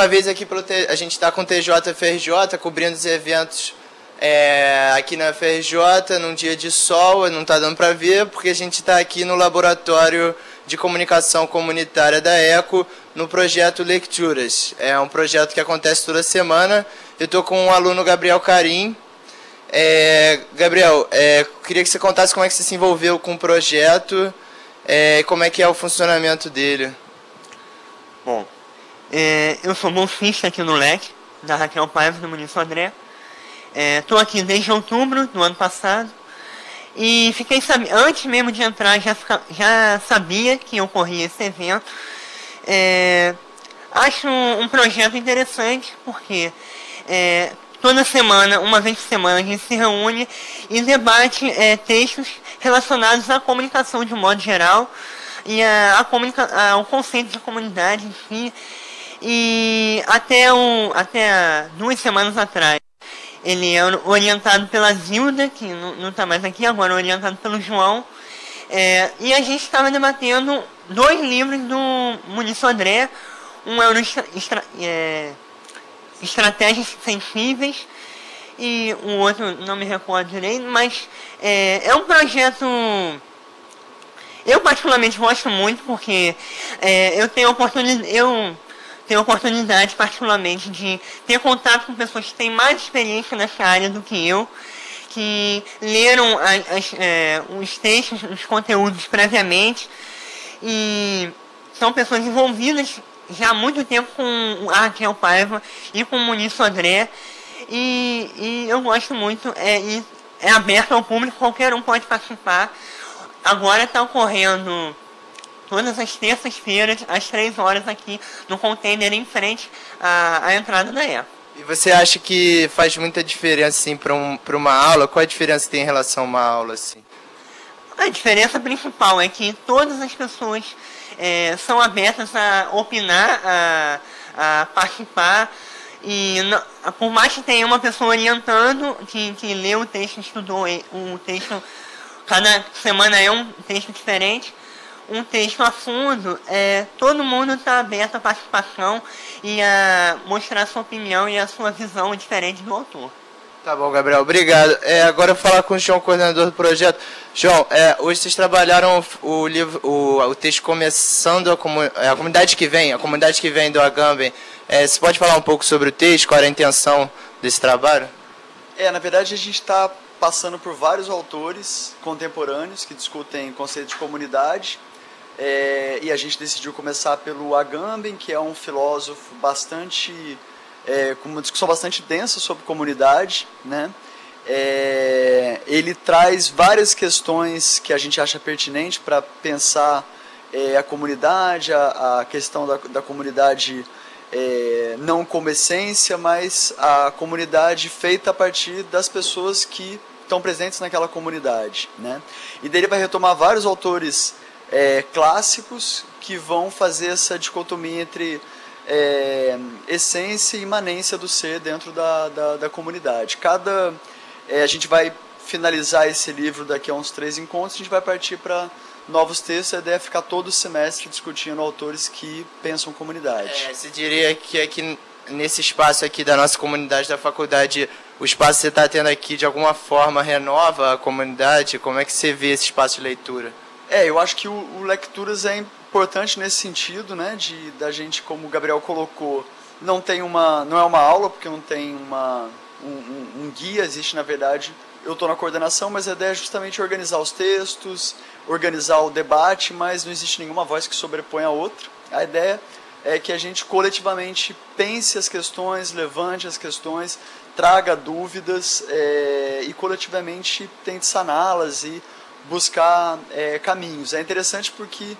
Uma vez aqui pelo a gente está com o TJ FRJ cobrindo os eventos é, aqui na FRJ num dia de sol, não está dando para ver porque a gente está aqui no laboratório de comunicação comunitária da ECO no projeto Lecturas. É um projeto que acontece toda semana. Eu estou com o aluno Gabriel Carim. É, Gabriel, é, queria que você contasse como é que você se envolveu com o projeto é, e como é que é o funcionamento dele. Bom, é, eu sou bolsista aqui no LEC, da Raquel Paiva, do Município André. Estou aqui desde outubro do ano passado. E fiquei sabi- antes mesmo de entrar, já, já sabia que ocorria esse evento. É, acho um, um projeto interessante, porque é, toda semana, uma vez por semana, a gente se reúne e debate é, textos relacionados à comunicação de um modo geral e a, a- ao conceito de comunidade em si. E até, um, até duas semanas atrás, ele é orientado pela Zilda, que não está mais aqui agora, orientado pelo João. É, e a gente estava debatendo dois livros do Municio André. Um é Estra- é, Estratégias Sensíveis e o outro não me recordo direito, mas é, é um projeto eu particularmente gosto muito porque é, eu tenho oportunidade, eu tenho oportunidade particularmente de ter contato com pessoas que têm mais experiência nessa área do que eu, que leram a- as, é, os textos, os conteúdos previamente e são pessoas envolvidas já há muito tempo com a Raquel Paiva e com o Muniz Sodré e, e eu gosto muito, é, é aberto ao público, qualquer um pode participar. Agora está ocorrendo todas as terças-feiras, às três horas aqui no container em frente à, à entrada da EPA. E você acha que faz muita diferença assim para um, pra uma aula? Qual a diferença que tem em relação a uma aula assim? A diferença principal é que todas as pessoas eh, são abertas a opinar, a, a participar. E não- por mais que tenha uma pessoa orientando, que, que lê o texto, estudou o texto, cada semana é um texto diferente, um texto a fundo, é, todo mundo está aberto à participação e a mostrar a sua opinião e a sua visão diferente do autor. Tá bom, Gabriel, obrigado. É, agora eu vou falar com o João, coordenador do projeto. João, é, hoje vocês trabalharam o, livro, o, o texto começando a, comu, é, a comunidade que vem, a comunidade que vem do Agamben. É, você pode falar um pouco sobre o texto, qual era a intenção desse trabalho? É, na verdade a gente está passando por vários autores contemporâneos que discutem conceito de comunidade. É, e a gente decidiu começar pelo Agamben, que é um filósofo bastante é, com uma discussão bastante densa sobre comunidade, né? É, ele traz várias questões que a gente acha pertinente para pensar é, a comunidade, a, a questão da, da comunidade é, não como essência, mas a comunidade feita a partir das pessoas que estão presentes naquela comunidade. Né? E dele vai retomar vários autores é, clássicos que vão fazer essa dicotomia entre é, essência e imanência do ser dentro da, da, da comunidade. Cada é, a gente vai finalizar esse livro daqui a uns três encontros, a gente vai partir para novos textos, a ideia é ficar todo semestre discutindo autores que pensam comunidade. É, você diria que aqui nesse espaço aqui da nossa comunidade da faculdade, o espaço que você está tendo aqui de alguma forma renova a comunidade? Como é que você vê esse espaço de leitura? É, eu acho que o, o Lecturas é importante nesse sentido, né, de da gente, como o Gabriel colocou, não tem uma, não é uma aula porque não tem uma um, um, um guia, existe na verdade. Eu estou na coordenação, mas a ideia é justamente organizar os textos, organizar o debate, mas não existe nenhuma voz que sobrepõe a outra. A ideia é que a gente coletivamente pense as questões, levante as questões, traga dúvidas é, e coletivamente tente saná-las e buscar é, caminhos. É interessante porque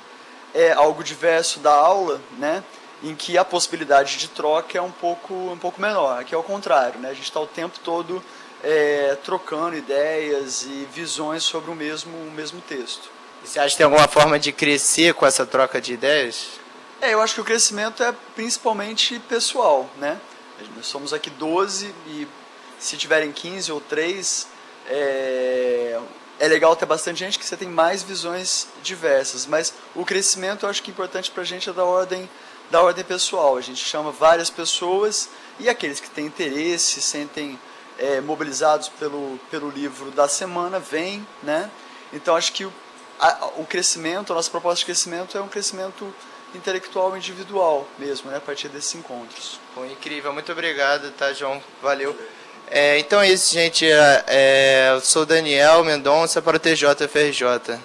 é algo diverso da aula, né? em que a possibilidade de troca é um pouco, um pouco menor. Aqui é o contrário, né? a gente está o tempo todo é, trocando ideias e visões sobre o mesmo, o mesmo texto. E você acha que tem alguma forma de crescer com essa troca de ideias? É, eu acho que o crescimento é principalmente pessoal, né? Nós somos aqui 12 e se tiverem 15 ou 3, é, é legal ter bastante gente que você tem mais visões diversas, mas o crescimento eu acho que é importante para a gente é da ordem da ordem pessoal. A gente chama várias pessoas e aqueles que têm interesse, sentem é, mobilizados pelo, pelo livro da semana, vêm, né? Então acho que o, a, o crescimento, a nossa proposta de crescimento é um crescimento intelectual individual mesmo, né? A partir desses encontros. Bom, incrível, muito obrigado, tá, João? Valeu. É, então é isso, gente. É, é eu sou Daniel Mendonça para o TJFRJ.